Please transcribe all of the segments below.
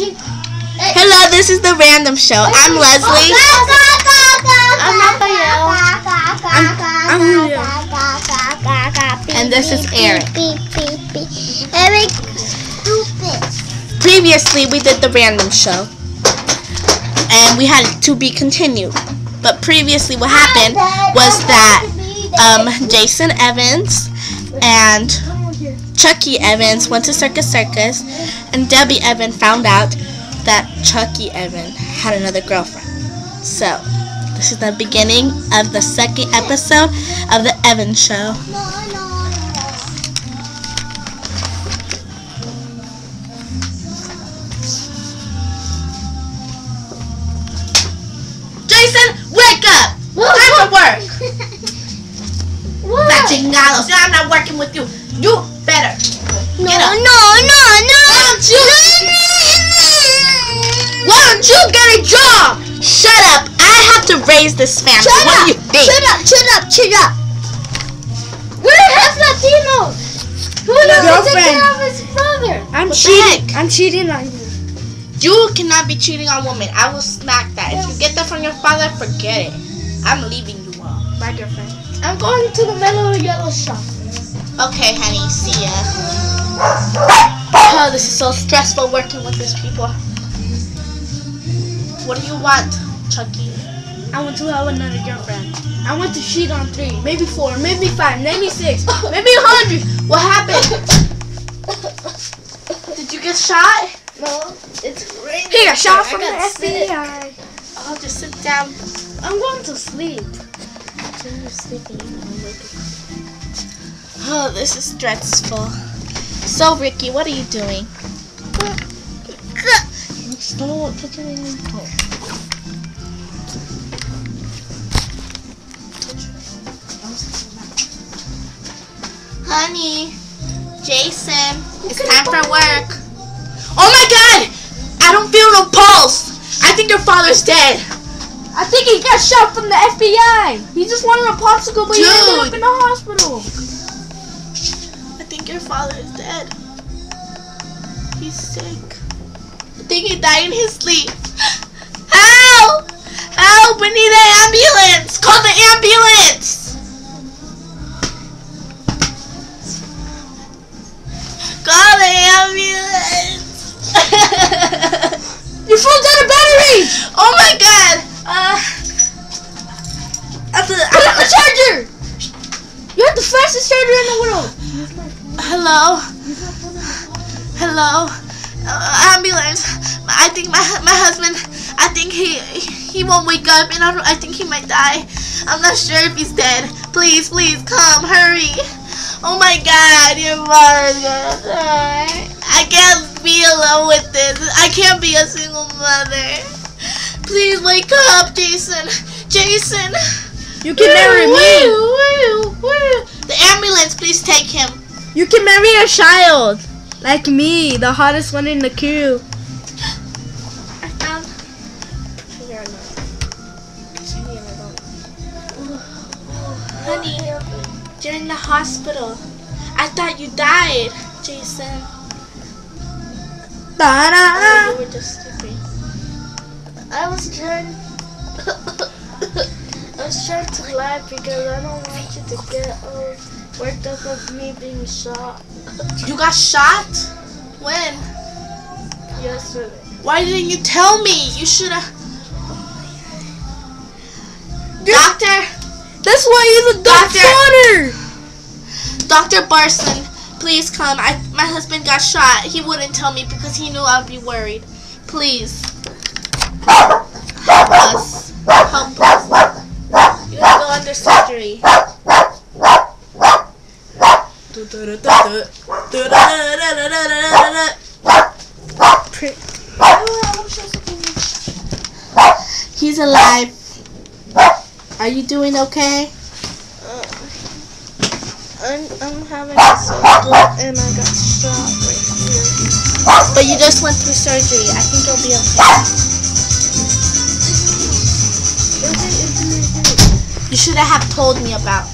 Hello, this is the Random Show. I'm Leslie. I'm Raphael. I'm Julio. And this is Eric. Eric, stupid. Previously, we did the Random Show. And we had to be continued. But previously, what happened was that um, Jason Evans and Chucky Evans went to Circus Circus, and Debbie Evans found out that Chucky Evans had another girlfriend. So, this is the beginning of the second episode of the Evans Show. Jason, wake up! Time to work! Si I'm not working with you. You better. No, Get up. no, no, no. Why don't you? Why don't you get a job? Shut up! I have to raise this family. Shut what up. do you think? Shut up, shut up, shut up. We're half Latinos. Who doesn't take Girlfriend. care of his brother? I'm What the cheating. heck? I'm cheating on you. You cannot be cheating on women. I will smack that. If you get that from your father, forget it. I'm leaving you all. My girlfriend. I'm going to the mellow yellow shop. Okay, honey. See ya. Oh, this is so stressful working with these people. What do you want, Chucky? I want to have another girlfriend. I want to cheat on three, maybe four, maybe five, maybe six, maybe a hundred. What happened? Did you get shot? No, it's raining. Here, shot I from the got sick. FBI. Oh, just sit down. I'm going to sleep. Oh, this is stressful. So, Ricky, what are you doing? Stop touching me. Honey, Jason, it's time for work. Oh my god! I don't feel no pulse! I think your father's dead. I think he got shot from the FBI. He just wanted a popsicle, but he ended up in the hospital. Your father is dead. He's sick. I think he died in his sleep. Help! Help! We need an ambulance! Call the ambulance! Call the ambulance! Your phone's out of battery. oh my god! Uh, the, on the charger. You have the fastest charger in the world. Hello? Hello? Uh, ambulance. I think my my husband, I think he he won't wake up and I, don't, I think he might die. I'm not sure if he's dead. Please, please come, hurry. Oh my god, your die. I can't be alone with this. I can't be a single mother. Please wake up, Jason. Jason. You can marry me. Woo, woo, woo. The ambulance, please take him. You can marry a child. Like me, the hottest one in the queue. I found. Honey, you're in the hospital. I thought you died, Jason. Da-da-da. you were just sleeping. I was trying. I was trying to laugh because I don't want you to get all worked up of me being shot You got shot? When? yesterday. Why didn't you tell me? You should have. Doctor, That's why he's a Doctor. Dr. Barson, please come. I my husband got shot. He wouldn't tell me because he knew I'd be worried. Please. Help us. Help us. You gotta go under surgery. He's alive. Are you doing okay? Uh, I'm, I'm having a surgery and I got shot right here. But you just went through surgery. I think you'll be okay. You should have told me about.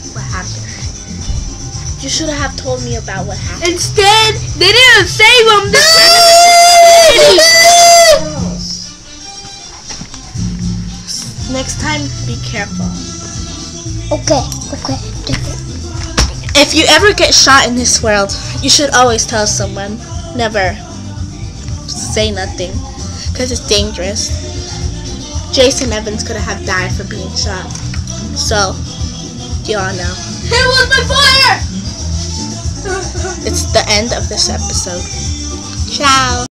You should have told me about what happened. Instead, they didn't save him. No! Next time, be careful. Okay, okay. If you ever get shot in this world, you should always tell someone. Never say nothing, because it's dangerous. Jason Evans could have died for being shot. So, y'all know. It was my fire! It's the end of this episode. Ciao.